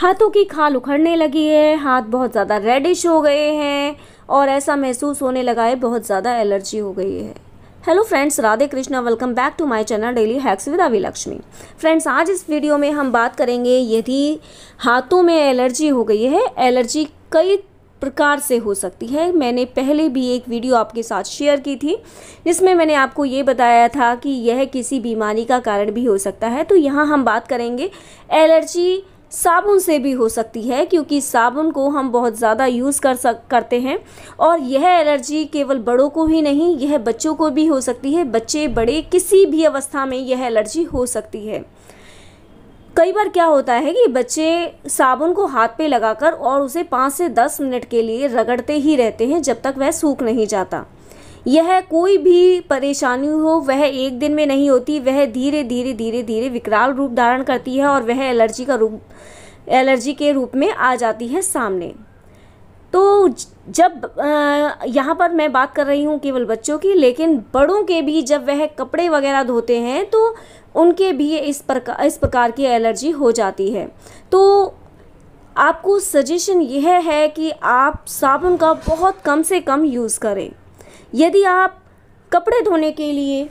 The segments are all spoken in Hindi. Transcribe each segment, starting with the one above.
हाथों की खाल उखड़ने लगी है, हाथ बहुत ज़्यादा रेडिश हो गए हैं और ऐसा महसूस होने लगा है, बहुत ज़्यादा एलर्जी हो गई है। Hello friends Radhe Krishna welcome back to my channel Daily Hacks with Abhi Lakshmi friends आज इस वीडियो में हम बात करेंगे, यदि हाथों में एलर्जी हो गई है एलर्जी कई प्रकार से हो सकती है। मैंने पहले भी एक वीडियो आपके साथ शेयर की थी, जिसमें मैंने आपको ये बताया था कि यह किसी बीमारी का कारण भी हो सकता है। तो यहाँ हम बात करेंगे एलर्जी साबुन से भी हो सकती है, क्योंकि साबुन को हम बहुत ज़्यादा यूज़ कर सक, करते हैं। और यह एलर्जी केवल बड़ों को ही नहीं, यह बच्चों को भी हो सकती है। बच्चे बड़े किसी भी अवस्था में यह एलर्जी हो सकती है। कई बार क्या होता है कि बच्चे साबुन को हाथ पे लगाकर और उसे पाँच से दस मिनट के लिए रगड़ते ही रहते हैं, जब तक वह सूख नहीं जाता। यह कोई भी परेशानी हो, वह एक दिन में नहीं होती। वह धीरे धीरे धीरे धीरे विकराल रूप धारण करती है और वह एलर्जी का रूप, एलर्जी के रूप में आ जाती है सामने। तो जब यहाँ पर मैं बात कर रही हूँ केवल बच्चों की, लेकिन बड़ों के भी जब वह कपड़े वगैरह धोते हैं तो उनके भी इस प्रकार इस प्रकार की एलर्जी हो जाती है। तो आपको सजेशन यह है कि आप साबुन का बहुत कम से कम यूज़ करें। यदि आप कपड़े धोने के लिए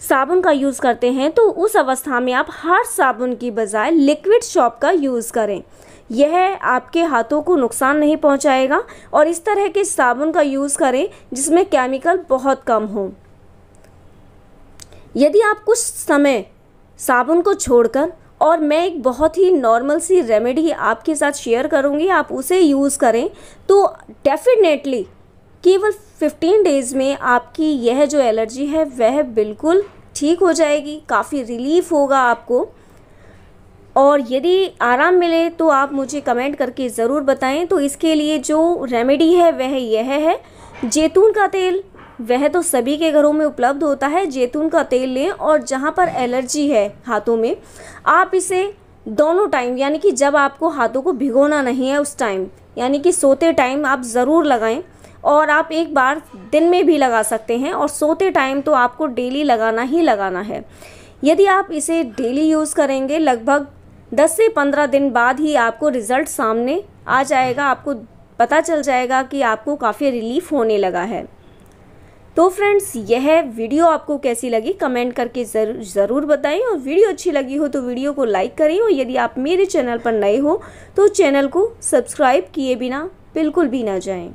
साबुन का यूज़ करते हैं तो उस अवस्था में आप हार्ड साबुन की बजाय लिक्विड शॉप का यूज़ करें। यह आपके हाथों को नुकसान नहीं पहुंचाएगा और इस तरह के साबुन का यूज़ करें, जिसमें केमिकल बहुत कम हो। यदि आप कुछ समय साबुन को छोड़कर और मैं एक बहुत ही नॉर्मल सी रेमेडी आपके साथ शेयर करूँगी, आप उसे यूज़ करें तो डेफिनेटली केवल 15 डेज़ में आपकी यह जो एलर्जी है, वह बिल्कुल ठीक हो जाएगी, काफ़ी रिलीफ होगा आपको। और यदि आराम मिले तो आप मुझे कमेंट करके ज़रूर बताएँ। तो इसके लिए जो रेमेडी है, वह यह है, जैतून का तेल। वह तो सभी के घरों में उपलब्ध होता है, जैतून का तेल लें और जहाँ पर एलर्जी है हाथों में, आप इसे दोनों टाइम यानी कि जब आपको हाथों को भिगोना नहीं है उस टाइम यानी कि सोते टाइम आप ज़रूर लगाएँ। और आप एक बार दिन में भी लगा सकते हैं और सोते टाइम तो आपको डेली लगाना ही लगाना है। यदि आप इसे डेली यूज़ करेंगे, लगभग 10 से 15 दिन बाद ही आपको रिज़ल्ट सामने आ जाएगा, आपको पता चल जाएगा कि आपको काफ़ी रिलीफ होने लगा है। तो फ्रेंड्स यह वीडियो आपको कैसी लगी? कमेंट करके ज़रूर ज़रूर बताएँ और वीडियो अच्छी लगी हो तो वीडियो को लाइक करें और यदि आप मेरे चैनल पर नए हो तो चैनल को सब्सक्राइब किए बिना बिल्कुल भी ना जाएँ।